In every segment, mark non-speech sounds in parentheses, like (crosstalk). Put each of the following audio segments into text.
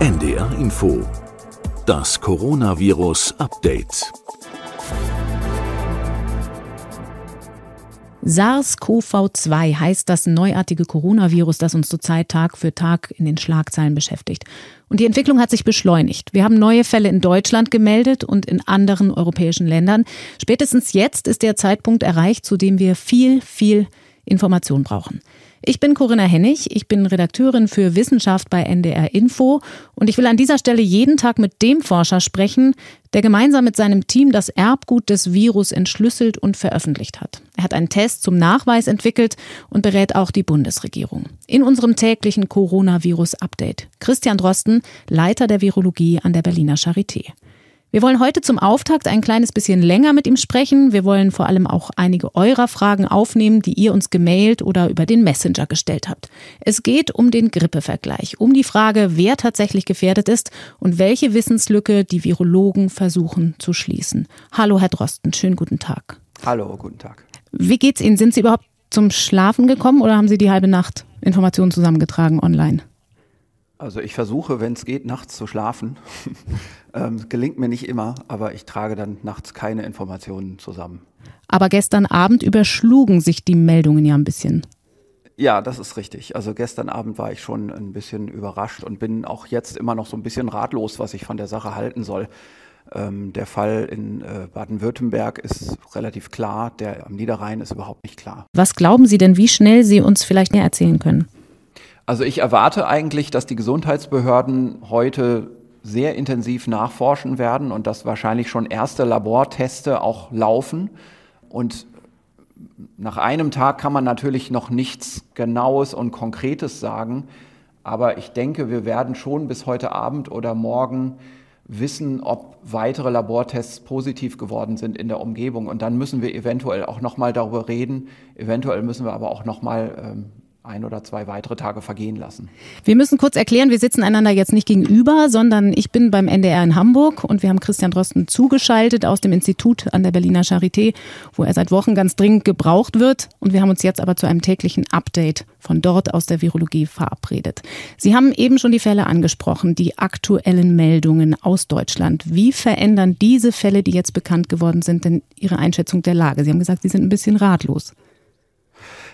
NDR Info. Das Coronavirus Update. SARS-CoV-2 heißt das neuartige Coronavirus, das uns zurzeit Tag für Tag in den Schlagzeilen beschäftigt. Und die Entwicklung hat sich beschleunigt. Wir haben neue Fälle in Deutschland gemeldet und in anderen europäischen Ländern. Spätestens jetzt ist der Zeitpunkt erreicht, zu dem wir viel, viel Information brauchen. Ich bin Corinna Hennig, ich bin Redakteurin für Wissenschaft bei NDR Info und ich will an dieser Stelle jeden Tag mit dem Forscher sprechen, der gemeinsam mit seinem Team das Erbgut des Virus entschlüsselt und veröffentlicht hat. Er hat einen Test zum Nachweis entwickelt und berät auch die Bundesregierung. In unserem täglichen Coronavirus-Update. Christian Drosten, Leiter der Virologie an der Berliner Charité. Wir wollen heute zum Auftakt ein kleines bisschen länger mit ihm sprechen. Wir wollen vor allem auch einige eurer Fragen aufnehmen, die ihr uns gemailt oder über den Messenger gestellt habt. Es geht um den Grippevergleich, um die Frage, wer tatsächlich gefährdet ist und welche Wissenslücke die Virologen versuchen zu schließen. Hallo, Herr Drosten, schönen guten Tag. Hallo, guten Tag. Wie geht's Ihnen? Sind Sie überhaupt zum Schlafen gekommen oder haben Sie die halbe Nacht Informationen zusammengetragen online? Also ich versuche, wenn es geht, nachts zu schlafen. (laughs) ähm, gelingt mir nicht immer, aber ich trage dann nachts keine Informationen zusammen. Aber gestern Abend überschlugen sich die Meldungen ja ein bisschen. Ja, das ist richtig. Also gestern Abend war ich schon ein bisschen überrascht und bin auch jetzt immer noch so ein bisschen ratlos, was ich von der Sache halten soll. Ähm, der Fall in äh, Baden-Württemberg ist relativ klar, der am Niederrhein ist überhaupt nicht klar. Was glauben Sie denn, wie schnell Sie uns vielleicht näher erzählen können? Also ich erwarte eigentlich, dass die Gesundheitsbehörden heute sehr intensiv nachforschen werden und dass wahrscheinlich schon erste Laborteste auch laufen. Und nach einem Tag kann man natürlich noch nichts Genaues und Konkretes sagen, aber ich denke, wir werden schon bis heute Abend oder morgen wissen, ob weitere Labortests positiv geworden sind in der Umgebung. Und dann müssen wir eventuell auch nochmal darüber reden. Eventuell müssen wir aber auch nochmal ähm, ein oder zwei weitere Tage vergehen lassen. Wir müssen kurz erklären, wir sitzen einander jetzt nicht gegenüber, sondern ich bin beim NDR in Hamburg und wir haben Christian Drosten zugeschaltet aus dem Institut an der Berliner Charité, wo er seit Wochen ganz dringend gebraucht wird. Und wir haben uns jetzt aber zu einem täglichen Update von dort aus der Virologie verabredet. Sie haben eben schon die Fälle angesprochen, die aktuellen Meldungen aus Deutschland. Wie verändern diese Fälle, die jetzt bekannt geworden sind, denn Ihre Einschätzung der Lage? Sie haben gesagt, Sie sind ein bisschen ratlos.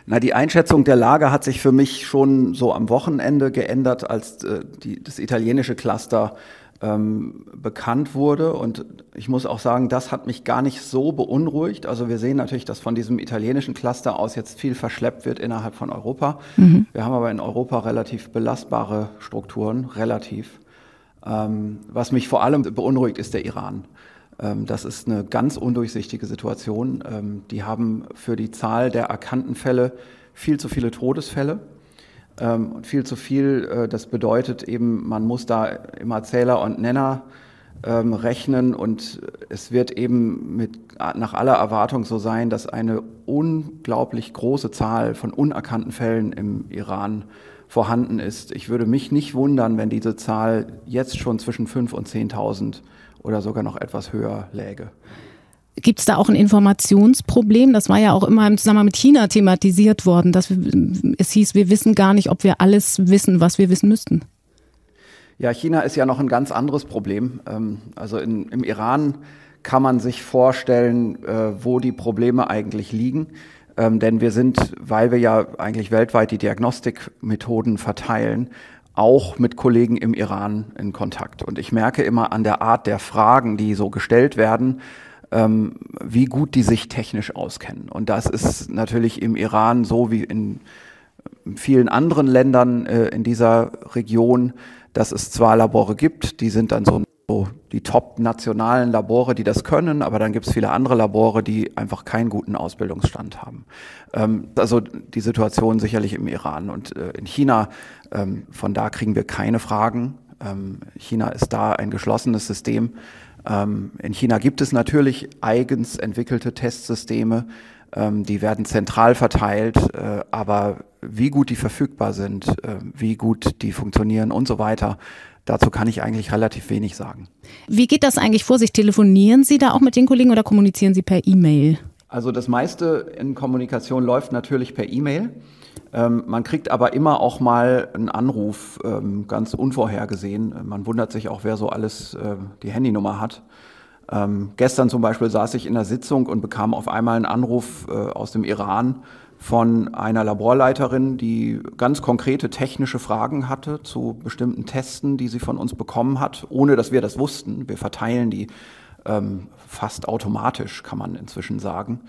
Na, die Einschätzung der Lage hat sich für mich schon so am Wochenende geändert, als äh, die, das italienische Cluster ähm, bekannt wurde. Und ich muss auch sagen, das hat mich gar nicht so beunruhigt. Also wir sehen natürlich, dass von diesem italienischen Cluster aus jetzt viel verschleppt wird innerhalb von Europa. Mhm. Wir haben aber in Europa relativ belastbare Strukturen, relativ. Ähm, was mich vor allem beunruhigt, ist der Iran. Ähm, das ist eine ganz undurchsichtige Situation. Ähm, die haben für die Zahl der erkannten Fälle viel zu viele Todesfälle ähm, und viel zu viel. Äh, das bedeutet eben, man muss da immer Zähler und Nenner rechnen und es wird eben mit, nach aller Erwartung so sein, dass eine unglaublich große Zahl von unerkannten Fällen im Iran vorhanden ist. Ich würde mich nicht wundern, wenn diese Zahl jetzt schon zwischen 5.000 und 10.000 oder sogar noch etwas höher läge. Gibt es da auch ein Informationsproblem? Das war ja auch immer im Zusammenhang mit China thematisiert worden, dass es hieß, wir wissen gar nicht, ob wir alles wissen, was wir wissen müssten. Ja, China ist ja noch ein ganz anderes Problem. Ähm, also in, im Iran kann man sich vorstellen, äh, wo die Probleme eigentlich liegen. Ähm, denn wir sind, weil wir ja eigentlich weltweit die Diagnostikmethoden verteilen, auch mit Kollegen im Iran in Kontakt. Und ich merke immer an der Art der Fragen, die so gestellt werden, ähm, wie gut die sich technisch auskennen. Und das ist natürlich im Iran so wie in vielen anderen Ländern äh, in dieser Region, dass es zwar Labore gibt, die sind dann so so die top-nationalen Labore, die das können, aber dann gibt es viele andere Labore, die einfach keinen guten Ausbildungsstand haben. Ähm, also die Situation sicherlich im Iran und äh, in China, ähm, von da kriegen wir keine Fragen. Ähm, China ist da ein geschlossenes System. Ähm, in China gibt es natürlich eigens entwickelte Testsysteme, ähm, die werden zentral verteilt, äh, aber wie gut die verfügbar sind, äh, wie gut die funktionieren und so weiter, Dazu kann ich eigentlich relativ wenig sagen. Wie geht das eigentlich vor sich? Telefonieren Sie da auch mit den Kollegen oder kommunizieren Sie per E-Mail? Also das meiste in Kommunikation läuft natürlich per E-Mail. Ähm, man kriegt aber immer auch mal einen Anruf, ähm, ganz unvorhergesehen. Man wundert sich auch, wer so alles äh, die Handynummer hat. Ähm, gestern zum Beispiel saß ich in der Sitzung und bekam auf einmal einen Anruf äh, aus dem Iran von einer Laborleiterin, die ganz konkrete technische Fragen hatte zu bestimmten Testen, die sie von uns bekommen hat, ohne dass wir das wussten. Wir verteilen die ähm, fast automatisch, kann man inzwischen sagen.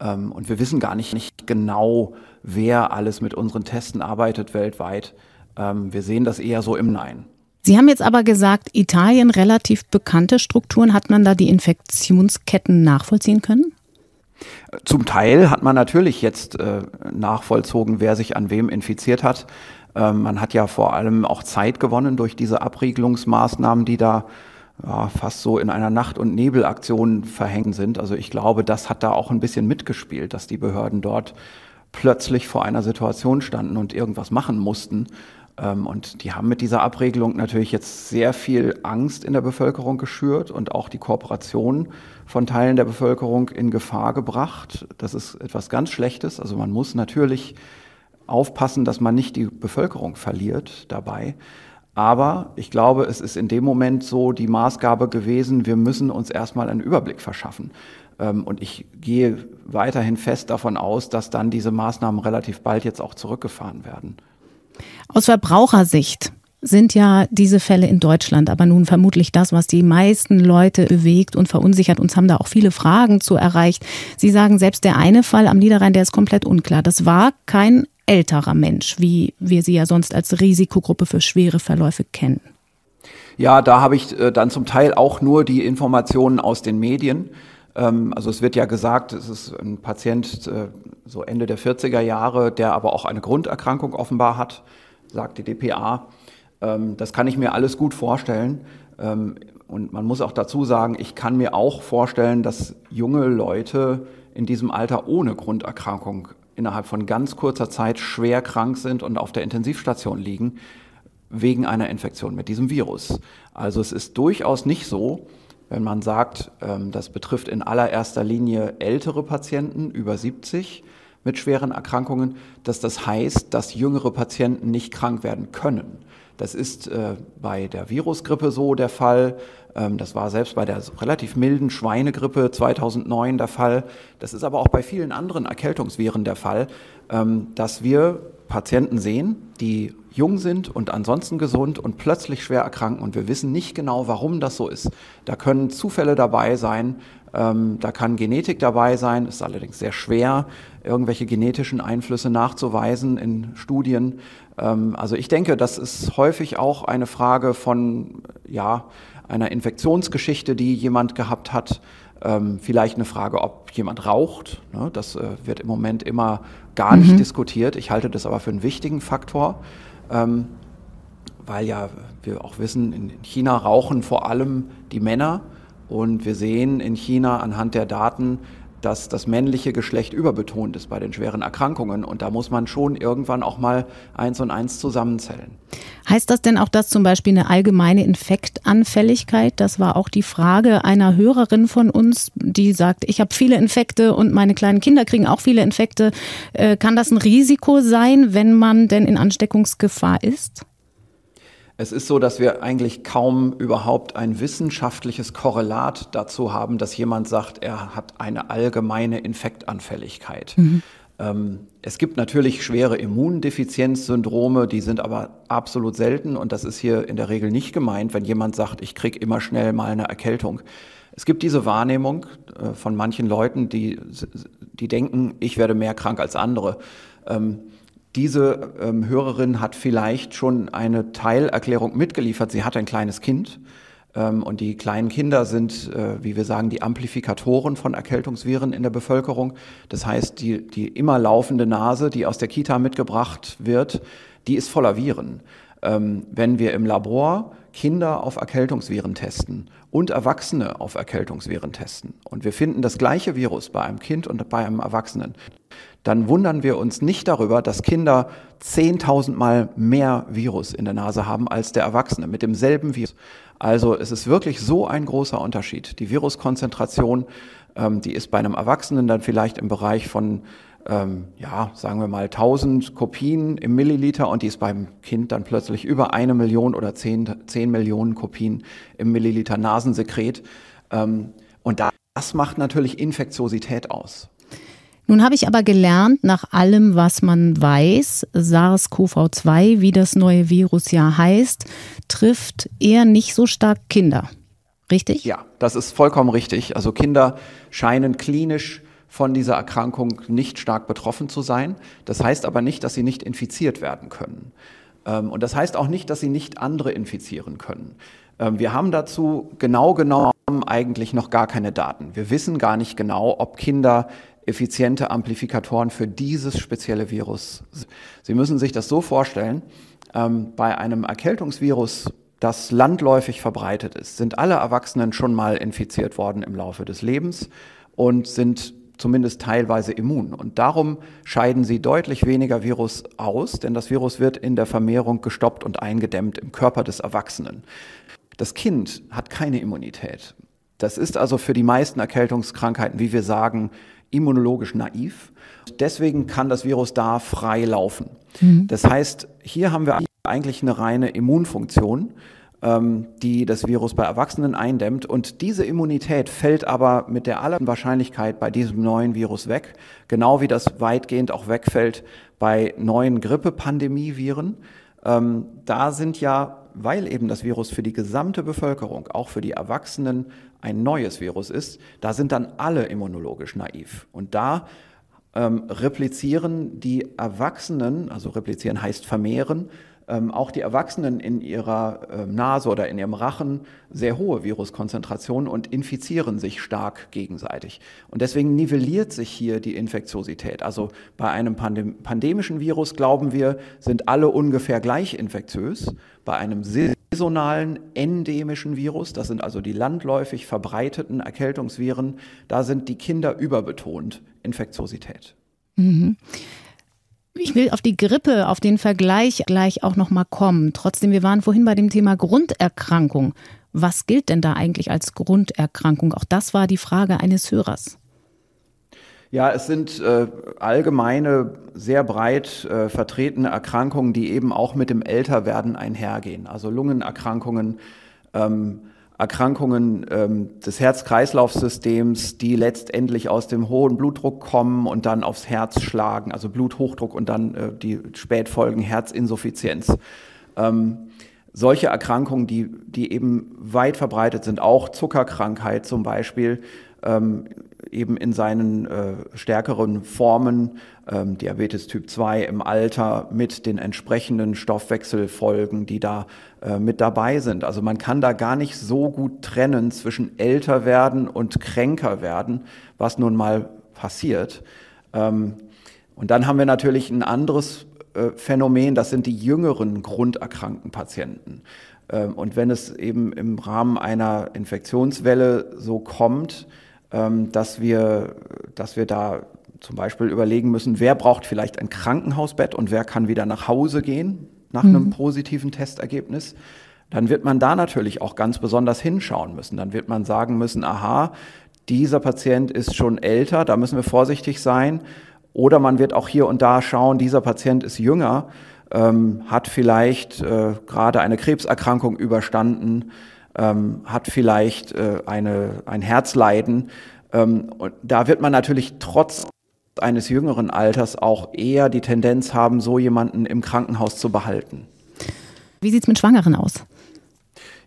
Ähm, und wir wissen gar nicht, nicht genau, wer alles mit unseren Testen arbeitet weltweit. Ähm, wir sehen das eher so im Nein. Sie haben jetzt aber gesagt, Italien relativ bekannte Strukturen. Hat man da die Infektionsketten nachvollziehen können? Zum Teil hat man natürlich jetzt äh, nachvollzogen, wer sich an wem infiziert hat. Ähm, man hat ja vor allem auch Zeit gewonnen durch diese Abriegelungsmaßnahmen, die da ja, fast so in einer Nacht- und Nebelaktion verhängt sind. Also ich glaube, das hat da auch ein bisschen mitgespielt, dass die Behörden dort plötzlich vor einer Situation standen und irgendwas machen mussten. Ähm, und die haben mit dieser Abregelung natürlich jetzt sehr viel Angst in der Bevölkerung geschürt und auch die Kooperation von Teilen der Bevölkerung in Gefahr gebracht. Das ist etwas ganz Schlechtes. Also man muss natürlich aufpassen, dass man nicht die Bevölkerung verliert dabei. Aber ich glaube, es ist in dem Moment so die Maßgabe gewesen, wir müssen uns erstmal einen Überblick verschaffen. Ähm, und ich gehe weiterhin fest davon aus, dass dann diese Maßnahmen relativ bald jetzt auch zurückgefahren werden. Aus Verbrauchersicht sind ja diese Fälle in Deutschland aber nun vermutlich das, was die meisten Leute bewegt und verunsichert. Uns haben da auch viele Fragen zu erreicht. Sie sagen, selbst der eine Fall am Niederrhein, der ist komplett unklar. Das war kein älterer Mensch, wie wir sie ja sonst als Risikogruppe für schwere Verläufe kennen. Ja, da habe ich äh, dann zum Teil auch nur die Informationen aus den Medien. Ähm, also es wird ja gesagt, es ist ein Patient äh, so Ende der 40er Jahre, der aber auch eine Grunderkrankung offenbar hat, sagt die DPA. Ähm, das kann ich mir alles gut vorstellen. Ähm, und man muss auch dazu sagen, ich kann mir auch vorstellen, dass junge Leute in diesem Alter ohne Grunderkrankung innerhalb von ganz kurzer Zeit schwer krank sind und auf der Intensivstation liegen wegen einer Infektion mit diesem Virus. Also es ist durchaus nicht so, wenn man sagt, ähm, das betrifft in allererster Linie ältere Patienten über 70 mit schweren Erkrankungen, dass das heißt, dass jüngere Patienten nicht krank werden können. Das ist äh, bei der Virusgrippe so der Fall. Ähm, das war selbst bei der relativ milden Schweinegrippe 2009 der Fall. Das ist aber auch bei vielen anderen Erkältungsviren der Fall, ähm, dass wir Patienten sehen, die jung sind und ansonsten gesund und plötzlich schwer erkranken und wir wissen nicht genau, warum das so ist. Da können Zufälle dabei sein, ähm, da kann Genetik dabei sein, ist allerdings sehr schwer, irgendwelche genetischen Einflüsse nachzuweisen in Studien. Also ich denke, das ist häufig auch eine Frage von ja, einer Infektionsgeschichte, die jemand gehabt hat. Ähm, vielleicht eine Frage, ob jemand raucht. Ne? Das äh, wird im Moment immer gar nicht mhm. diskutiert. Ich halte das aber für einen wichtigen Faktor, ähm, weil ja wir auch wissen, in China rauchen vor allem die Männer. Und wir sehen in China anhand der Daten, dass das männliche Geschlecht überbetont ist bei den schweren Erkrankungen. Und da muss man schon irgendwann auch mal eins und eins zusammenzählen. Heißt das denn auch, dass zum Beispiel eine allgemeine Infektanfälligkeit, das war auch die Frage einer Hörerin von uns, die sagt, ich habe viele Infekte und meine kleinen Kinder kriegen auch viele Infekte. Äh, kann das ein Risiko sein, wenn man denn in Ansteckungsgefahr ist? Es ist so, dass wir eigentlich kaum überhaupt ein wissenschaftliches Korrelat dazu haben, dass jemand sagt, er hat eine allgemeine Infektanfälligkeit. Mhm. Ähm, es gibt natürlich schwere Immundefizienzsyndrome, die sind aber absolut selten und das ist hier in der Regel nicht gemeint, wenn jemand sagt, ich kriege immer schnell mal eine Erkältung. Es gibt diese Wahrnehmung äh, von manchen Leuten, die, die denken, ich werde mehr krank als andere. Ähm, diese ähm, Hörerin hat vielleicht schon eine Teilerklärung mitgeliefert. Sie hat ein kleines Kind ähm, und die kleinen Kinder sind, äh, wie wir sagen, die Amplifikatoren von Erkältungsviren in der Bevölkerung. Das heißt, die, die immer laufende Nase, die aus der Kita mitgebracht wird, die ist voller Viren. Ähm, wenn wir im Labor Kinder auf Erkältungsviren testen und Erwachsene auf Erkältungsviren testen und wir finden das gleiche Virus bei einem Kind und bei einem Erwachsenen, dann wundern wir uns nicht darüber, dass Kinder 10.000 Mal mehr Virus in der Nase haben als der Erwachsene mit demselben Virus. Also es ist wirklich so ein großer Unterschied. Die Viruskonzentration, ähm, die ist bei einem Erwachsenen dann vielleicht im Bereich von ähm, ja, sagen wir mal 1000 Kopien im Milliliter und die ist beim Kind dann plötzlich über eine Million oder 10, 10 Millionen Kopien im Milliliter Nasensekret. Ähm, und das macht natürlich Infektiosität aus. Nun habe ich aber gelernt, nach allem, was man weiß, SARS-CoV-2, wie das neue Virus ja heißt, trifft eher nicht so stark Kinder. Richtig? Ja, das ist vollkommen richtig. Also Kinder scheinen klinisch von dieser Erkrankung nicht stark betroffen zu sein. Das heißt aber nicht, dass sie nicht infiziert werden können. Ähm, und das heißt auch nicht, dass sie nicht andere infizieren können. Ähm, wir haben dazu genau genommen eigentlich noch gar keine Daten. Wir wissen gar nicht genau, ob Kinder effiziente Amplifikatoren für dieses spezielle Virus. Sie müssen sich das so vorstellen, ähm, bei einem Erkältungsvirus, das landläufig verbreitet ist, sind alle Erwachsenen schon mal infiziert worden im Laufe des Lebens und sind zumindest teilweise immun. Und darum scheiden sie deutlich weniger Virus aus, denn das Virus wird in der Vermehrung gestoppt und eingedämmt im Körper des Erwachsenen. Das Kind hat keine Immunität. Das ist also für die meisten Erkältungskrankheiten, wie wir sagen, immunologisch naiv. Deswegen kann das Virus da frei laufen. Mhm. Das heißt, hier haben wir eigentlich eine reine Immunfunktion, ähm, die das Virus bei Erwachsenen eindämmt. Und diese Immunität fällt aber mit der aller Wahrscheinlichkeit bei diesem neuen Virus weg, genau wie das weitgehend auch wegfällt bei neuen Grippepandemieviren. Ähm, da sind ja, weil eben das Virus für die gesamte Bevölkerung, auch für die Erwachsenen, ein neues Virus ist, da sind dann alle immunologisch naiv. Und da ähm, replizieren die Erwachsenen, also replizieren heißt vermehren, ähm, auch die Erwachsenen in ihrer äh, Nase oder in ihrem Rachen sehr hohe Viruskonzentrationen und infizieren sich stark gegenseitig. Und deswegen nivelliert sich hier die Infektiosität. Also bei einem Pandem pandemischen Virus glauben wir, sind alle ungefähr gleich infektiös. Bei einem saisonalen endemischen Virus, das sind also die landläufig verbreiteten Erkältungsviren, da sind die Kinder überbetont Infektiosität. Mhm. Ich will auf die Grippe, auf den Vergleich gleich auch nochmal kommen. Trotzdem, wir waren vorhin bei dem Thema Grunderkrankung. Was gilt denn da eigentlich als Grunderkrankung? Auch das war die Frage eines Hörers. Ja, es sind äh, allgemeine, sehr breit äh, vertretene Erkrankungen, die eben auch mit dem Älterwerden einhergehen. Also Lungenerkrankungen, ähm, Erkrankungen ähm, des Herz-Kreislauf-Systems, die letztendlich aus dem hohen Blutdruck kommen und dann aufs Herz schlagen, also Bluthochdruck und dann äh, die Spätfolgen Herzinsuffizienz. Ähm, solche Erkrankungen, die, die eben weit verbreitet sind, auch Zuckerkrankheit zum Beispiel, ähm, eben in seinen äh, stärkeren Formen, ähm, Diabetes Typ 2 im Alter mit den entsprechenden Stoffwechselfolgen, die da äh, mit dabei sind. Also man kann da gar nicht so gut trennen zwischen älter werden und kränker werden, was nun mal passiert. Ähm, und dann haben wir natürlich ein anderes äh, Phänomen, das sind die jüngeren grunderkrankten Patienten. Ähm, und wenn es eben im Rahmen einer Infektionswelle so kommt, dass wir, dass wir da zum Beispiel überlegen müssen, wer braucht vielleicht ein Krankenhausbett und wer kann wieder nach Hause gehen nach mhm. einem positiven Testergebnis. Dann wird man da natürlich auch ganz besonders hinschauen müssen. Dann wird man sagen müssen, aha, dieser Patient ist schon älter, da müssen wir vorsichtig sein. Oder man wird auch hier und da schauen, dieser Patient ist jünger, ähm, hat vielleicht äh, gerade eine Krebserkrankung überstanden, ähm, hat vielleicht äh, eine, ein Herzleiden. Ähm, und da wird man natürlich trotz eines jüngeren Alters auch eher die Tendenz haben, so jemanden im Krankenhaus zu behalten. Wie sieht es mit Schwangeren aus?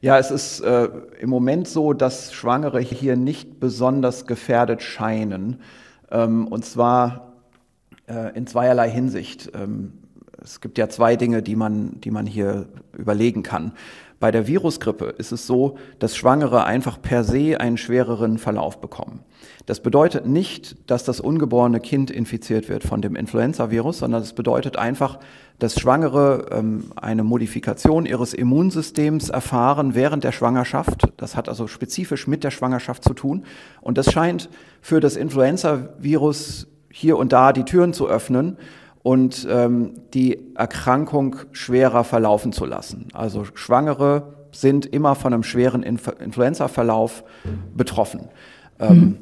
Ja, es ist äh, im Moment so, dass Schwangere hier nicht besonders gefährdet scheinen. Ähm, und zwar äh, in zweierlei Hinsicht. Ähm, es gibt ja zwei Dinge, die man, die man hier überlegen kann. Bei der Virusgrippe ist es so, dass Schwangere einfach per se einen schwereren Verlauf bekommen. Das bedeutet nicht, dass das ungeborene Kind infiziert wird von dem Influenza-Virus, sondern es bedeutet einfach, dass Schwangere ähm, eine Modifikation ihres Immunsystems erfahren während der Schwangerschaft. Das hat also spezifisch mit der Schwangerschaft zu tun. Und das scheint für das Influenza-Virus hier und da die Türen zu öffnen und ähm, die Erkrankung schwerer verlaufen zu lassen. Also Schwangere sind immer von einem schweren Inf Influenza-Verlauf betroffen. Ähm, mhm.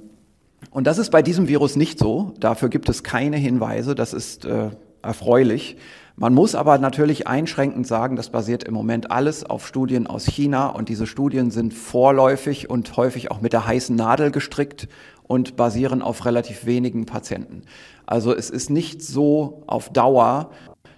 Und das ist bei diesem Virus nicht so. Dafür gibt es keine Hinweise. Das ist äh, erfreulich. Man muss aber natürlich einschränkend sagen, das basiert im Moment alles auf Studien aus China und diese Studien sind vorläufig und häufig auch mit der heißen Nadel gestrickt und basieren auf relativ wenigen Patienten. Also es ist nicht so auf Dauer,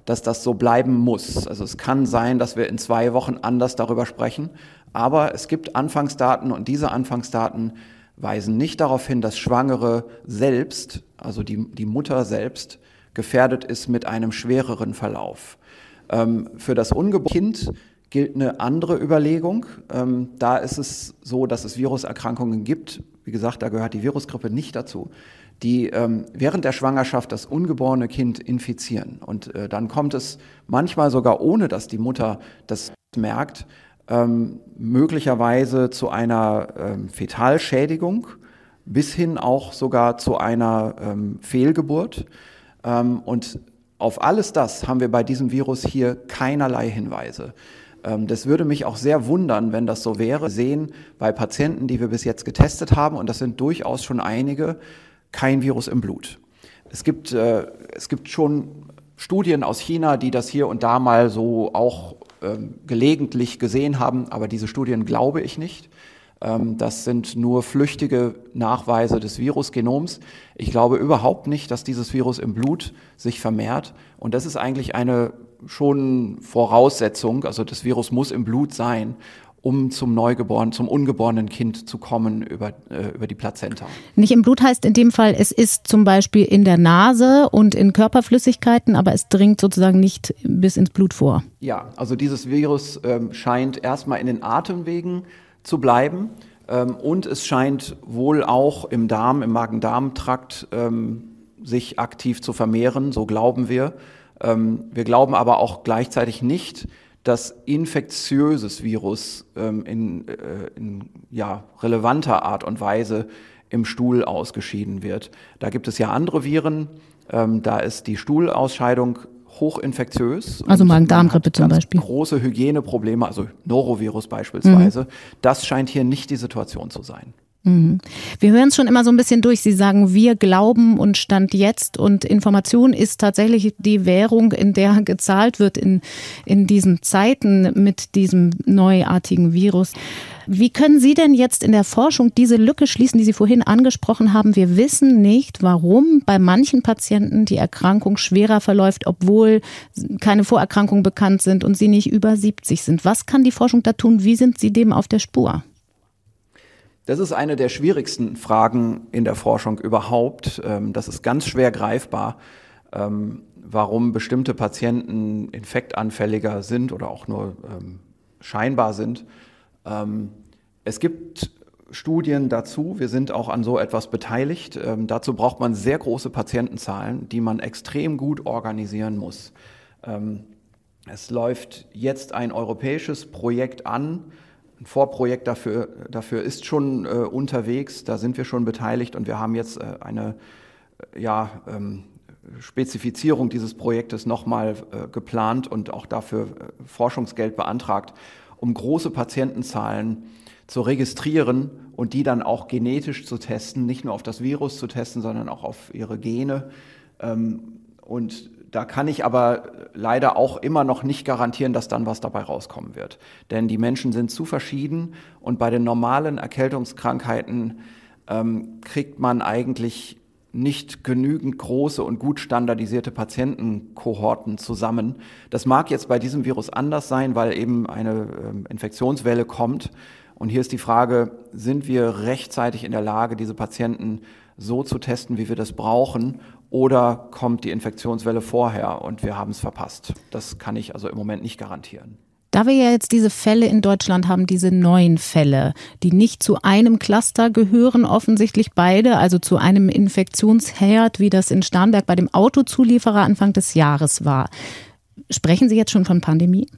dass das so bleiben muss. Also es kann sein, dass wir in zwei Wochen anders darüber sprechen, aber es gibt Anfangsdaten und diese Anfangsdaten weisen nicht darauf hin, dass Schwangere selbst, also die, die Mutter selbst, gefährdet ist mit einem schwereren Verlauf. Ähm, für das ungeborene Kind gilt eine andere Überlegung. Ähm, da ist es so, dass es Viruserkrankungen gibt. Wie gesagt, da gehört die Virusgrippe nicht dazu die ähm, während der Schwangerschaft das ungeborene Kind infizieren. Und äh, dann kommt es manchmal sogar ohne, dass die Mutter das merkt, ähm, möglicherweise zu einer ähm, Fetalschädigung bis hin auch sogar zu einer ähm, Fehlgeburt. Ähm, und auf alles das haben wir bei diesem Virus hier keinerlei Hinweise. Ähm, das würde mich auch sehr wundern, wenn das so wäre. Wir sehen bei Patienten, die wir bis jetzt getestet haben, und das sind durchaus schon einige, kein Virus im Blut. Es gibt, äh, es gibt schon Studien aus China, die das hier und da mal so auch ähm, gelegentlich gesehen haben, aber diese Studien glaube ich nicht. Ähm, das sind nur flüchtige Nachweise des Virusgenoms. Ich glaube überhaupt nicht, dass dieses Virus im Blut sich vermehrt. Und das ist eigentlich eine schon Voraussetzung. Also das Virus muss im Blut sein um zum Neugeborenen, zum ungeborenen Kind zu kommen über, äh, über die Plazenta. Nicht im Blut heißt in dem Fall, es ist zum Beispiel in der Nase und in Körperflüssigkeiten, aber es dringt sozusagen nicht bis ins Blut vor. Ja, also dieses Virus ähm, scheint erstmal in den Atemwegen zu bleiben. Ähm, und es scheint wohl auch im Darm, im Magen-Darm-Trakt ähm, sich aktiv zu vermehren, so glauben wir. Ähm, wir glauben aber auch gleichzeitig nicht, dass infektiöses Virus ähm, in, äh, in ja, relevanter Art und Weise im Stuhl ausgeschieden wird. Da gibt es ja andere Viren, ähm, da ist die Stuhlausscheidung hochinfektiös. Also Magen-Darm-Grippe zum Beispiel. Große Hygieneprobleme, also Norovirus beispielsweise. Mhm. Das scheint hier nicht die Situation zu sein. Mhm. Wir hören es schon immer so ein bisschen durch. Sie sagen, wir glauben und Stand jetzt und Information ist tatsächlich die Währung, in der gezahlt wird in, in diesen Zeiten mit diesem neuartigen Virus. Wie können Sie denn jetzt in der Forschung diese Lücke schließen, die Sie vorhin angesprochen haben? Wir wissen nicht, warum bei manchen Patienten die Erkrankung schwerer verläuft, obwohl keine Vorerkrankungen bekannt sind und sie nicht über 70 sind. Was kann die Forschung da tun? Wie sind Sie dem auf der Spur? Das ist eine der schwierigsten Fragen in der Forschung überhaupt. Ähm, das ist ganz schwer greifbar, ähm, warum bestimmte Patienten infektanfälliger sind oder auch nur ähm, scheinbar sind. Es gibt Studien dazu. Wir sind auch an so etwas beteiligt. Dazu braucht man sehr große Patientenzahlen, die man extrem gut organisieren muss. Es läuft jetzt ein europäisches Projekt an, ein Vorprojekt dafür, dafür ist schon äh, unterwegs, da sind wir schon beteiligt und wir haben jetzt äh, eine äh, ja, ähm, Spezifizierung dieses Projektes nochmal äh, geplant und auch dafür äh, Forschungsgeld beantragt, um große Patientenzahlen zu registrieren und die dann auch genetisch zu testen, nicht nur auf das Virus zu testen, sondern auch auf ihre Gene. Ähm, und da kann ich aber leider auch immer noch nicht garantieren, dass dann was dabei rauskommen wird. Denn die Menschen sind zu verschieden und bei den normalen Erkältungskrankheiten ähm, kriegt man eigentlich nicht genügend große und gut standardisierte Patientenkohorten zusammen. Das mag jetzt bei diesem Virus anders sein, weil eben eine ähm, Infektionswelle kommt. Und hier ist die Frage, sind wir rechtzeitig in der Lage, diese Patienten so zu testen, wie wir das brauchen, oder kommt die Infektionswelle vorher und wir haben es verpasst. Das kann ich also im Moment nicht garantieren. Da wir ja jetzt diese Fälle in Deutschland haben, diese neuen Fälle, die nicht zu einem Cluster gehören, offensichtlich beide, also zu einem Infektionsherd, wie das in Starnberg bei dem Autozulieferer Anfang des Jahres war. Sprechen Sie jetzt schon von Pandemie?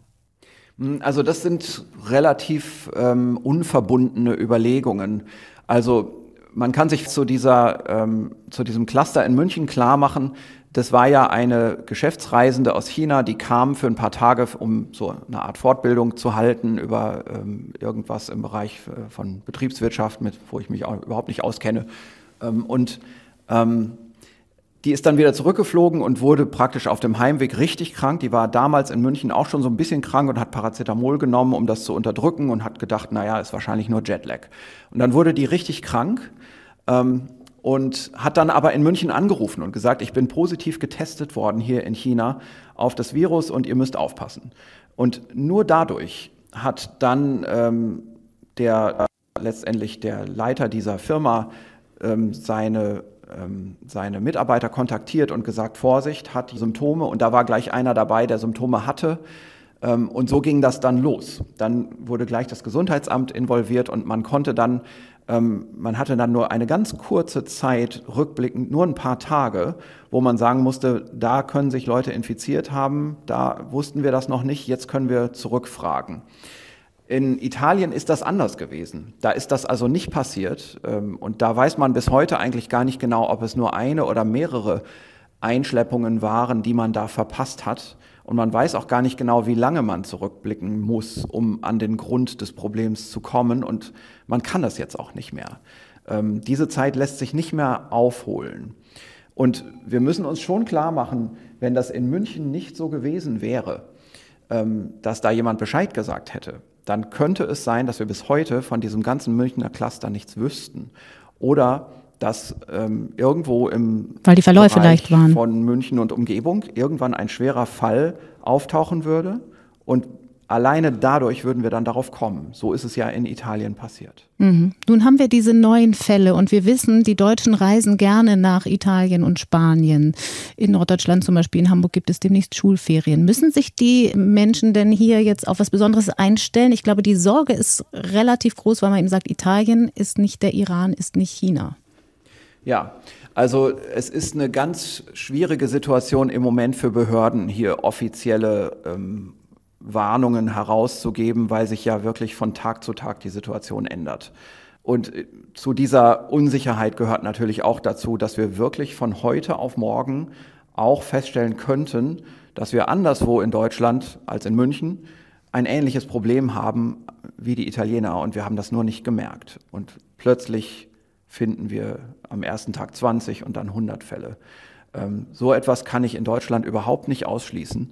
Hm, also das sind relativ ähm, unverbundene Überlegungen. Also man kann sich zu dieser, ähm, zu diesem Cluster in München klar machen, das war ja eine Geschäftsreisende aus China, die kam für ein paar Tage, um so eine Art Fortbildung zu halten über ähm, irgendwas im Bereich äh, von Betriebswirtschaft, mit, wo ich mich überhaupt nicht auskenne. Ähm, und ähm, die ist dann wieder zurückgeflogen und wurde praktisch auf dem Heimweg richtig krank. Die war damals in München auch schon so ein bisschen krank und hat Paracetamol genommen, um das zu unterdrücken und hat gedacht, naja, ist wahrscheinlich nur Jetlag. Und dann wurde die richtig krank ähm, und hat dann aber in München angerufen und gesagt, ich bin positiv getestet worden hier in China auf das Virus und ihr müsst aufpassen. Und nur dadurch hat dann ähm, der äh, letztendlich der Leiter dieser Firma ähm, seine ähm, seine Mitarbeiter kontaktiert und gesagt, Vorsicht, hat Symptome und da war gleich einer dabei, der Symptome hatte. Ähm, und so ging das dann los. Dann wurde gleich das Gesundheitsamt involviert und man konnte dann, man hatte dann nur eine ganz kurze Zeit, rückblickend nur ein paar Tage, wo man sagen musste, da können sich Leute infiziert haben, da wussten wir das noch nicht, jetzt können wir zurückfragen. In Italien ist das anders gewesen. Da ist das also nicht passiert. Ähm, und da weiß man bis heute eigentlich gar nicht genau, ob es nur eine oder mehrere Einschleppungen waren, die man da verpasst hat. Und man weiß auch gar nicht genau, wie lange man zurückblicken muss, um an den Grund des Problems zu kommen. Und man kann das jetzt auch nicht mehr. Ähm, diese Zeit lässt sich nicht mehr aufholen. Und wir müssen uns schon klar machen, wenn das in München nicht so gewesen wäre, ähm, dass da jemand Bescheid gesagt hätte, dann könnte es sein, dass wir bis heute von diesem ganzen Münchner Cluster nichts wüssten. Oder dass ähm, irgendwo im Weil die Verläufe Bereich leicht waren. von München und Umgebung irgendwann ein schwerer Fall auftauchen würde und Alleine dadurch würden wir dann darauf kommen. So ist es ja in Italien passiert. Mhm. Nun haben wir diese neuen Fälle und wir wissen, die Deutschen reisen gerne nach Italien und Spanien. In Norddeutschland zum Beispiel, in Hamburg gibt es demnächst Schulferien. Müssen sich die Menschen denn hier jetzt auf was Besonderes einstellen? Ich glaube, die Sorge ist relativ groß, weil man eben sagt, Italien ist nicht der Iran, ist nicht China. Ja, also es ist eine ganz schwierige Situation im Moment für Behörden, hier offizielle ähm, Warnungen herauszugeben, weil sich ja wirklich von Tag zu Tag die Situation ändert. Und äh, zu dieser Unsicherheit gehört natürlich auch dazu, dass wir wirklich von heute auf morgen auch feststellen könnten, dass wir anderswo in Deutschland als in München ein ähnliches Problem haben wie die Italiener und wir haben das nur nicht gemerkt. Und plötzlich finden wir am ersten Tag 20 und dann 100 Fälle. Ähm, so etwas kann ich in Deutschland überhaupt nicht ausschließen.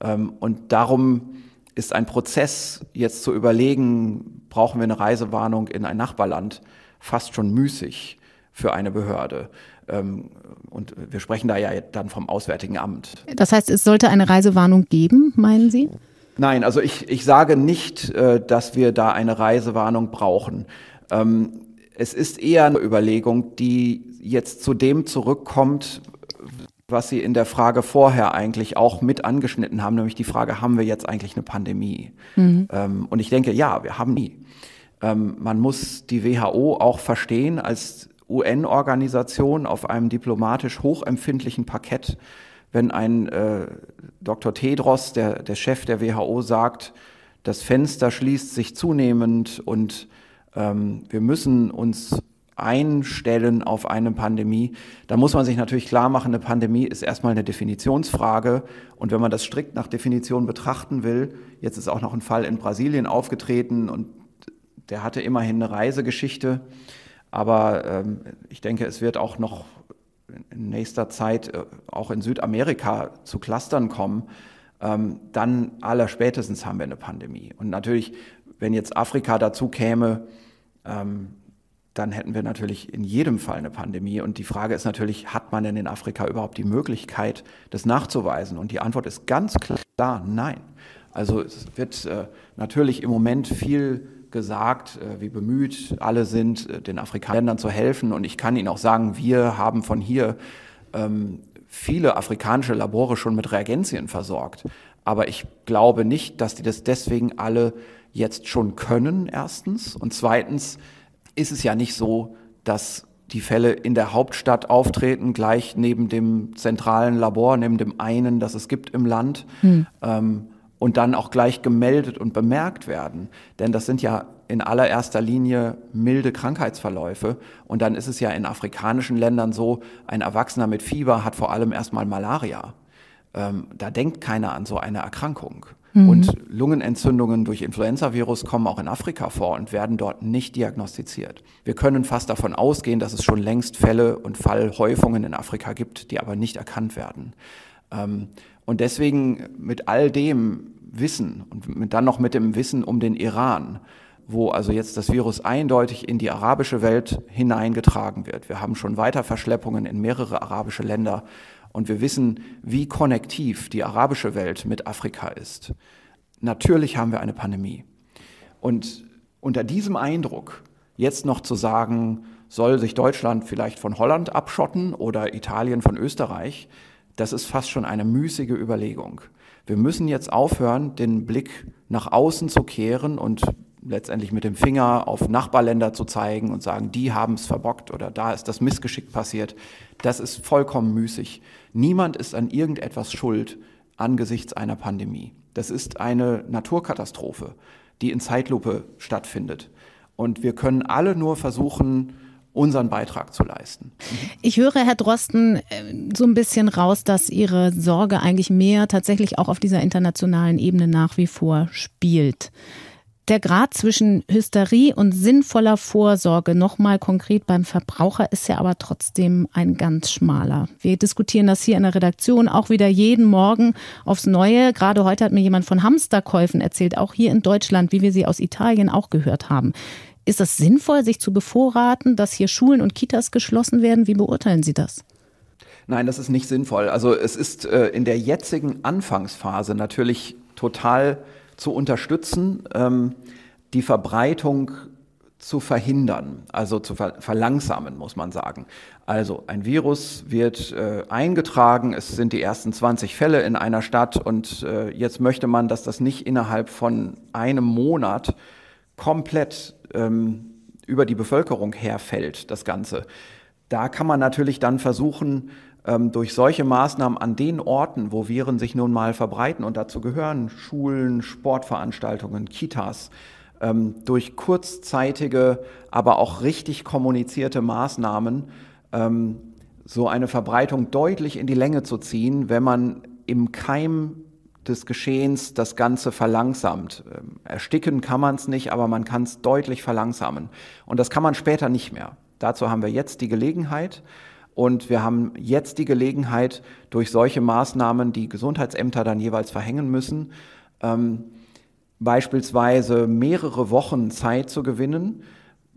Ähm, und darum ist ein Prozess, jetzt zu überlegen, brauchen wir eine Reisewarnung in ein Nachbarland, fast schon müßig für eine Behörde. Ähm, und wir sprechen da ja dann vom Auswärtigen Amt. Das heißt, es sollte eine Reisewarnung geben, meinen Sie? Nein, also ich, ich sage nicht, äh, dass wir da eine Reisewarnung brauchen. Es ist eher eine Überlegung, die jetzt zu dem zurückkommt, was Sie in der Frage vorher eigentlich auch mit angeschnitten haben, nämlich die Frage, haben wir jetzt eigentlich eine Pandemie? Mhm. Ähm, und ich denke, ja, wir haben nie. Ähm, man muss die WHO auch verstehen als UN-Organisation auf einem diplomatisch hochempfindlichen Parkett. Wenn ein äh, Dr. Tedros, der, der Chef der WHO, sagt, das Fenster schließt sich zunehmend und wir müssen uns einstellen auf eine Pandemie, da muss man sich natürlich klar machen, eine Pandemie ist erstmal eine Definitionsfrage. Und wenn man das strikt nach Definition betrachten will, jetzt ist auch noch ein Fall in Brasilien aufgetreten und der hatte immerhin eine Reisegeschichte. Aber ähm, ich denke, es wird auch noch in nächster Zeit äh, auch in Südamerika zu Clustern kommen. Ähm, dann allerspätestens haben wir eine Pandemie. Und natürlich, wenn jetzt Afrika dazu käme, ähm, dann hätten wir natürlich in jedem Fall eine Pandemie. Und die Frage ist natürlich, hat man denn in Afrika überhaupt die Möglichkeit, das nachzuweisen? Und die Antwort ist ganz klar, nein. Also es wird äh, natürlich im Moment viel gesagt, äh, wie bemüht alle sind, äh, den Afrikanern zu helfen. Und ich kann Ihnen auch sagen, wir haben von hier ähm, viele afrikanische Labore schon mit Reagenzien versorgt. Aber ich glaube nicht, dass die das deswegen alle jetzt schon können, erstens. Und zweitens, ist es ja nicht so, dass die Fälle in der Hauptstadt auftreten, gleich neben dem zentralen Labor, neben dem einen, das es gibt im Land, hm. ähm, und dann auch gleich gemeldet und bemerkt werden. Denn das sind ja in allererster Linie milde Krankheitsverläufe. Und dann ist es ja in afrikanischen Ländern so, ein Erwachsener mit Fieber hat vor allem erstmal Malaria. Ähm, da denkt keiner an so eine Erkrankung. Mhm. Und Lungenentzündungen durch Influenzavirus kommen auch in Afrika vor und werden dort nicht diagnostiziert. Wir können fast davon ausgehen, dass es schon längst Fälle und Fallhäufungen in Afrika gibt, die aber nicht erkannt werden. Ähm, und deswegen mit all dem Wissen und dann noch mit dem Wissen um den Iran, wo also jetzt das Virus eindeutig in die arabische Welt hineingetragen wird. Wir haben schon Weiterverschleppungen in mehrere arabische Länder und wir wissen, wie konnektiv die arabische Welt mit Afrika ist. Natürlich haben wir eine Pandemie. Und unter diesem Eindruck jetzt noch zu sagen, soll sich Deutschland vielleicht von Holland abschotten oder Italien von Österreich, das ist fast schon eine müßige Überlegung. Wir müssen jetzt aufhören, den Blick nach außen zu kehren und letztendlich mit dem Finger auf Nachbarländer zu zeigen und sagen, die haben es verbockt oder da ist das Missgeschick passiert. Das ist vollkommen müßig. Niemand ist an irgendetwas schuld angesichts einer Pandemie. Das ist eine Naturkatastrophe, die in Zeitlupe stattfindet. Und wir können alle nur versuchen, unseren Beitrag zu leisten. Ich höre, Herr Drosten, äh, so ein bisschen raus, dass Ihre Sorge eigentlich mehr tatsächlich auch auf dieser internationalen Ebene nach wie vor spielt. Der Grad zwischen Hysterie und sinnvoller Vorsorge, nochmal konkret beim Verbraucher, ist ja aber trotzdem ein ganz schmaler. Wir diskutieren das hier in der Redaktion auch wieder jeden Morgen aufs Neue. Gerade heute hat mir jemand von Hamsterkäufen erzählt, auch hier in Deutschland, wie wir sie aus Italien auch gehört haben. Ist es sinnvoll, sich zu bevorraten, dass hier Schulen und Kitas geschlossen werden? Wie beurteilen Sie das? Nein, das ist nicht sinnvoll. Also es ist äh, in der jetzigen Anfangsphase natürlich total zu unterstützen, ähm, die Verbreitung zu verhindern, also zu ver verlangsamen, muss man sagen. Also ein Virus wird äh, eingetragen, es sind die ersten 20 Fälle in einer Stadt und äh, jetzt möchte man, dass das nicht innerhalb von einem Monat komplett ähm, über die Bevölkerung herfällt, das Ganze. Da kann man natürlich dann versuchen, durch solche Maßnahmen an den Orten, wo Viren sich nun mal verbreiten, und dazu gehören Schulen, Sportveranstaltungen, Kitas, ähm, durch kurzzeitige, aber auch richtig kommunizierte Maßnahmen ähm, so eine Verbreitung deutlich in die Länge zu ziehen, wenn man im Keim des Geschehens das Ganze verlangsamt. Ersticken kann man es nicht, aber man kann es deutlich verlangsamen. Und das kann man später nicht mehr. Dazu haben wir jetzt die Gelegenheit. Und wir haben jetzt die Gelegenheit, durch solche Maßnahmen, die Gesundheitsämter dann jeweils verhängen müssen, ähm, beispielsweise mehrere Wochen Zeit zu gewinnen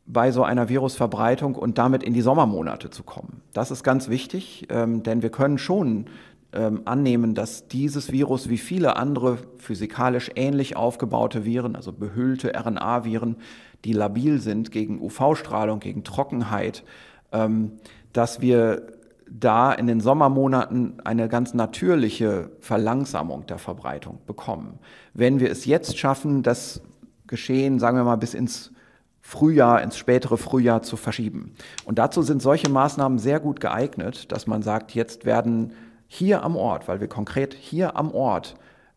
bei so einer Virusverbreitung und damit in die Sommermonate zu kommen. Das ist ganz wichtig, ähm, denn wir können schon ähm, annehmen, dass dieses Virus wie viele andere physikalisch ähnlich aufgebaute Viren, also behüllte RNA-Viren, die labil sind gegen UV-Strahlung, gegen Trockenheit, ähm, dass wir da in den Sommermonaten eine ganz natürliche Verlangsamung der Verbreitung bekommen. Wenn wir es jetzt schaffen, das Geschehen, sagen wir mal, bis ins Frühjahr, ins spätere Frühjahr zu verschieben. Und dazu sind solche Maßnahmen sehr gut geeignet, dass man sagt, jetzt werden hier am Ort, weil wir konkret hier am Ort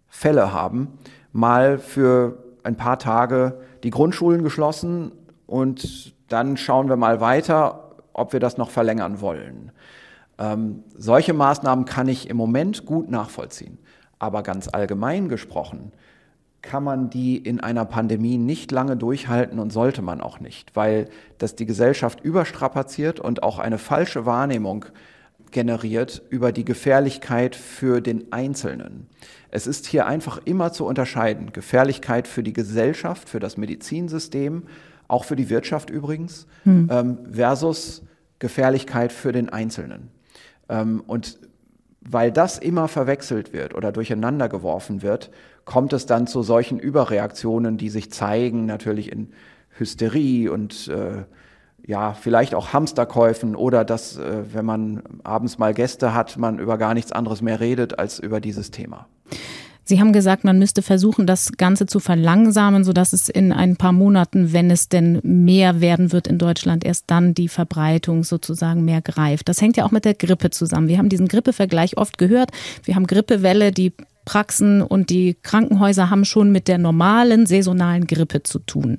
Fälle haben, mal für ein paar Tage die Grundschulen geschlossen und dann schauen wir mal weiter, ob wir das noch verlängern wollen. Ähm, solche Maßnahmen kann ich im Moment gut nachvollziehen. Aber ganz allgemein gesprochen kann man die in einer Pandemie nicht lange durchhalten und sollte man auch nicht, weil das die Gesellschaft überstrapaziert und auch eine falsche Wahrnehmung generiert über die Gefährlichkeit für den Einzelnen. Es ist hier einfach immer zu unterscheiden. Gefährlichkeit für die Gesellschaft, für das Medizinsystem, auch für die Wirtschaft übrigens, hm. ähm, versus Gefährlichkeit für den Einzelnen. Ähm, und weil das immer verwechselt wird oder durcheinander geworfen wird, kommt es dann zu solchen Überreaktionen, die sich zeigen, natürlich in Hysterie und äh, ja, vielleicht auch Hamsterkäufen oder dass, äh, wenn man abends mal Gäste hat, man über gar nichts anderes mehr redet als über dieses Thema. Sie haben gesagt, man müsste versuchen, das Ganze zu verlangsamen, sodass es in ein paar Monaten, wenn es denn mehr werden wird in Deutschland, erst dann die Verbreitung sozusagen mehr greift. Das hängt ja auch mit der Grippe zusammen. Wir haben diesen Grippevergleich oft gehört. Wir haben Grippewelle, die Praxen und die Krankenhäuser haben schon mit der normalen saisonalen Grippe zu tun.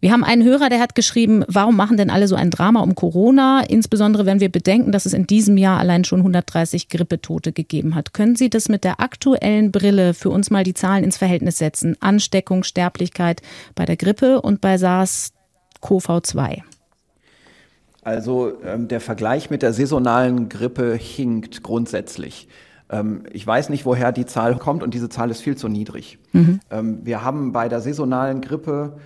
Wir haben einen Hörer, der hat geschrieben, warum machen denn alle so ein Drama um Corona, insbesondere wenn wir bedenken, dass es in diesem Jahr allein schon 130 Grippetote gegeben hat. Können Sie das mit der aktuellen Brille für uns mal die Zahlen ins Verhältnis setzen? Ansteckung, Sterblichkeit bei der Grippe und bei SARS-CoV-2. Also ähm, der Vergleich mit der saisonalen Grippe hinkt grundsätzlich. Ähm, ich weiß nicht, woher die Zahl kommt und diese Zahl ist viel zu niedrig. Mhm. Ähm, wir haben bei der saisonalen Grippe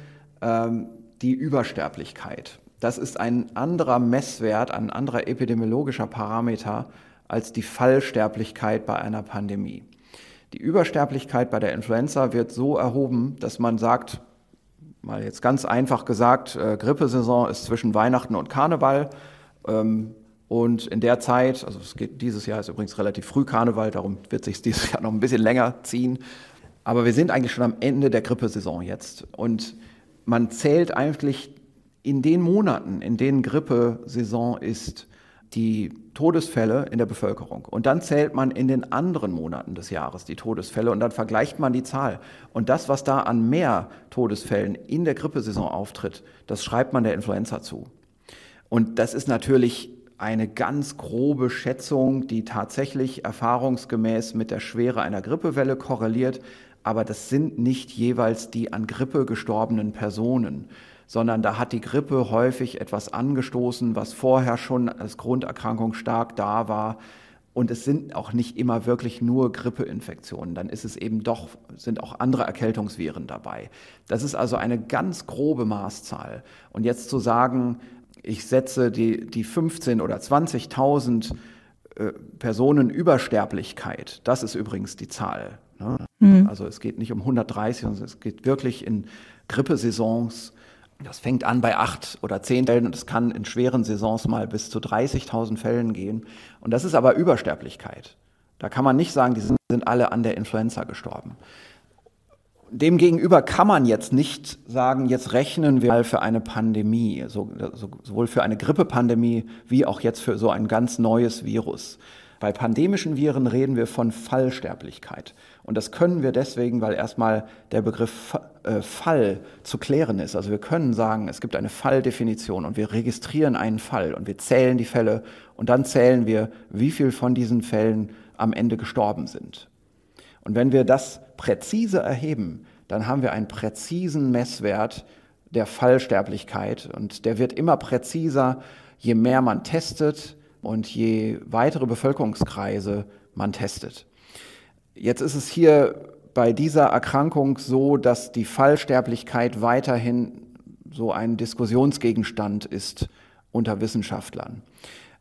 die Übersterblichkeit. Das ist ein anderer Messwert, ein anderer epidemiologischer Parameter als die Fallsterblichkeit bei einer Pandemie. Die Übersterblichkeit bei der Influenza wird so erhoben, dass man sagt, mal jetzt ganz einfach gesagt, äh, Grippesaison ist zwischen Weihnachten und Karneval. Ähm, und in der Zeit, also es geht dieses Jahr ist übrigens relativ früh Karneval, darum wird sich dieses Jahr noch ein bisschen länger ziehen. Aber wir sind eigentlich schon am Ende der Grippesaison jetzt. Und man zählt eigentlich in den Monaten, in denen Grippesaison ist, die Todesfälle in der Bevölkerung. Und dann zählt man in den anderen Monaten des Jahres die Todesfälle und dann vergleicht man die Zahl. Und das, was da an mehr Todesfällen in der Grippesaison auftritt, das schreibt man der Influenza zu. Und das ist natürlich eine ganz grobe Schätzung, die tatsächlich erfahrungsgemäß mit der Schwere einer Grippewelle korreliert aber das sind nicht jeweils die an Grippe gestorbenen Personen, sondern da hat die Grippe häufig etwas angestoßen, was vorher schon als Grunderkrankung stark da war. Und es sind auch nicht immer wirklich nur Grippeinfektionen. Dann ist es eben doch, sind auch andere Erkältungsviren dabei. Das ist also eine ganz grobe Maßzahl. Und jetzt zu sagen, ich setze die, die 15 oder 20.000 äh, Personen Übersterblichkeit, das ist übrigens die Zahl. Ne? Mhm. Also es geht nicht um 130, sondern es geht wirklich in Grippesaisons. Das fängt an bei acht oder zehn Fällen und es kann in schweren Saisons mal bis zu 30.000 Fällen gehen. Und das ist aber Übersterblichkeit. Da kann man nicht sagen, die sind, sind alle an der Influenza gestorben. Demgegenüber kann man jetzt nicht sagen, jetzt rechnen wir mal für eine Pandemie, so, so, sowohl für eine Grippepandemie wie auch jetzt für so ein ganz neues Virus. Bei pandemischen Viren reden wir von Fallsterblichkeit. Und das können wir deswegen, weil erstmal der Begriff äh, Fall zu klären ist. Also wir können sagen, es gibt eine Falldefinition und wir registrieren einen Fall und wir zählen die Fälle und dann zählen wir, wie viel von diesen Fällen am Ende gestorben sind. Und wenn wir das präzise erheben, dann haben wir einen präzisen Messwert der Fallsterblichkeit und der wird immer präziser, je mehr man testet, und je weitere Bevölkerungskreise man testet. Jetzt ist es hier bei dieser Erkrankung so, dass die Fallsterblichkeit weiterhin so ein Diskussionsgegenstand ist unter Wissenschaftlern.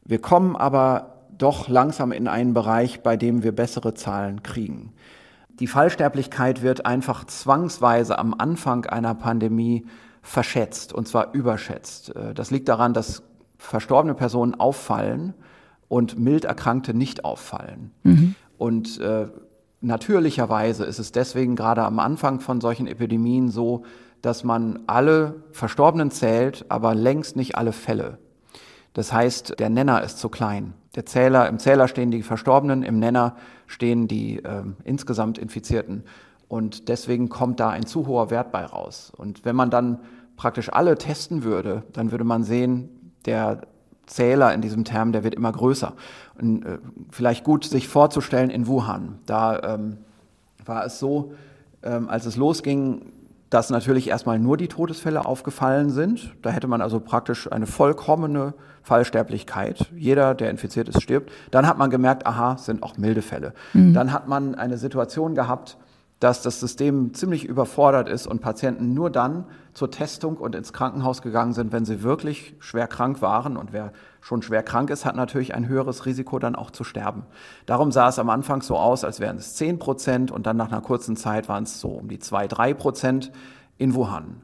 Wir kommen aber doch langsam in einen Bereich, bei dem wir bessere Zahlen kriegen. Die Fallsterblichkeit wird einfach zwangsweise am Anfang einer Pandemie verschätzt, und zwar überschätzt. Das liegt daran, dass verstorbene Personen auffallen und mild Erkrankte nicht auffallen. Mhm. Und äh, natürlicherweise ist es deswegen gerade am Anfang von solchen Epidemien so, dass man alle Verstorbenen zählt, aber längst nicht alle Fälle. Das heißt, der Nenner ist zu klein. Der Zähler, im Zähler stehen die Verstorbenen, im Nenner stehen die äh, insgesamt Infizierten. Und deswegen kommt da ein zu hoher Wert bei raus. Und wenn man dann praktisch alle testen würde, dann würde man sehen, der Zähler in diesem Term, der wird immer größer. Äh, vielleicht gut sich vorzustellen in Wuhan. Da ähm, war es so, ähm, als es losging, dass natürlich erstmal nur die Todesfälle aufgefallen sind. Da hätte man also praktisch eine vollkommene Fallsterblichkeit. Jeder, der infiziert ist, stirbt. Dann hat man gemerkt, aha, sind auch milde Fälle. Mhm. Dann hat man eine Situation gehabt, dass das System ziemlich überfordert ist und Patienten nur dann zur Testung und ins Krankenhaus gegangen sind, wenn sie wirklich schwer krank waren. Und wer schon schwer krank ist, hat natürlich ein höheres Risiko, dann auch zu sterben. Darum sah es am Anfang so aus, als wären es 10 Prozent und dann nach einer kurzen Zeit waren es so um die 2, 3 Prozent in Wuhan.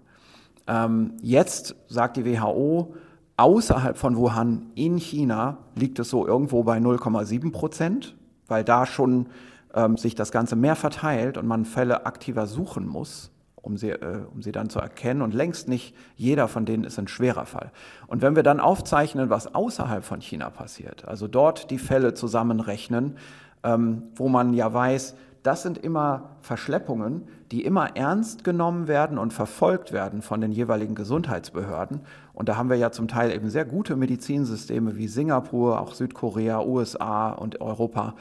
Ähm, jetzt sagt die WHO, außerhalb von Wuhan in China liegt es so irgendwo bei 0,7 Prozent, weil da schon ähm, sich das Ganze mehr verteilt und man Fälle aktiver suchen muss, um sie, äh, um sie dann zu erkennen. Und längst nicht jeder von denen ist ein schwerer Fall. Und wenn wir dann aufzeichnen, was außerhalb von China passiert, also dort die Fälle zusammenrechnen, ähm, wo man ja weiß, das sind immer Verschleppungen, die immer ernst genommen werden und verfolgt werden von den jeweiligen Gesundheitsbehörden. Und da haben wir ja zum Teil eben sehr gute Medizinsysteme wie Singapur, auch Südkorea, USA und Europa,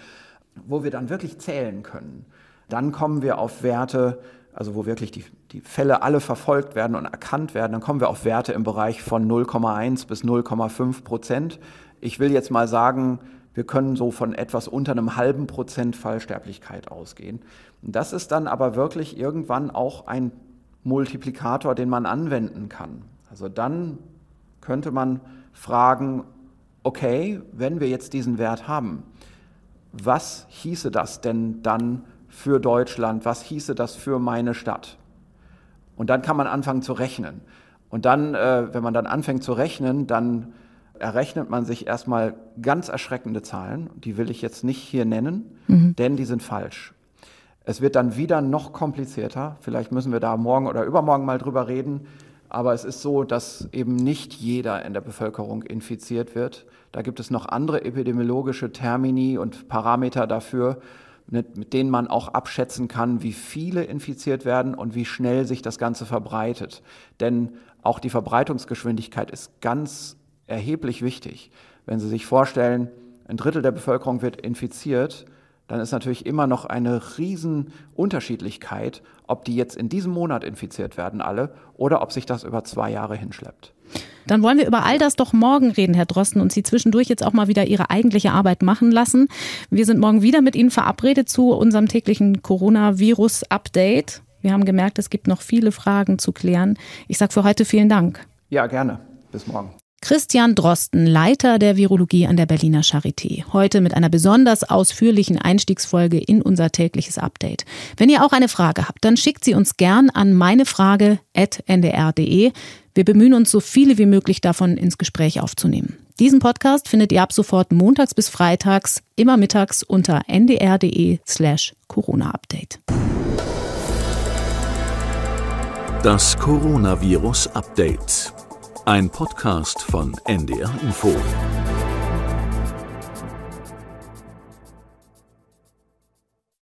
wo wir dann wirklich zählen können. Dann kommen wir auf Werte, also wo wirklich die, die Fälle alle verfolgt werden und erkannt werden, dann kommen wir auf Werte im Bereich von 0,1 bis 0,5 Prozent. Ich will jetzt mal sagen, wir können so von etwas unter einem halben Prozent Fallsterblichkeit ausgehen. Das ist dann aber wirklich irgendwann auch ein Multiplikator, den man anwenden kann. Also dann könnte man fragen, okay, wenn wir jetzt diesen Wert haben, was hieße das denn dann für Deutschland? Was hieße das für meine Stadt? Und dann kann man anfangen zu rechnen. Und dann, äh, wenn man dann anfängt zu rechnen, dann errechnet man sich erstmal ganz erschreckende Zahlen. Die will ich jetzt nicht hier nennen, mhm. denn die sind falsch. Es wird dann wieder noch komplizierter. Vielleicht müssen wir da morgen oder übermorgen mal drüber reden. Aber es ist so, dass eben nicht jeder in der Bevölkerung infiziert wird. Da gibt es noch andere epidemiologische Termini und Parameter dafür, mit, mit denen man auch abschätzen kann, wie viele infiziert werden und wie schnell sich das Ganze verbreitet. Denn auch die Verbreitungsgeschwindigkeit ist ganz erheblich wichtig. Wenn Sie sich vorstellen, ein Drittel der Bevölkerung wird infiziert, dann ist natürlich immer noch eine riesen Unterschiedlichkeit, ob die jetzt in diesem Monat infiziert werden alle oder ob sich das über zwei Jahre hinschleppt. Dann wollen wir über all das doch morgen reden, Herr Drosten, und Sie zwischendurch jetzt auch mal wieder Ihre eigentliche Arbeit machen lassen. Wir sind morgen wieder mit Ihnen verabredet zu unserem täglichen Coronavirus-Update. Wir haben gemerkt, es gibt noch viele Fragen zu klären. Ich sage für heute vielen Dank. Ja, gerne. Bis morgen. Christian Drosten, Leiter der Virologie an der Berliner Charité. Heute mit einer besonders ausführlichen Einstiegsfolge in unser tägliches Update. Wenn ihr auch eine Frage habt, dann schickt sie uns gern an meinefrage.ndr.de. Wir bemühen uns, so viele wie möglich davon ins Gespräch aufzunehmen. Diesen Podcast findet ihr ab sofort montags bis freitags, immer mittags unter ndr.de slash Corona-Update. Das Coronavirus-Update. Ein Podcast von NDR Info.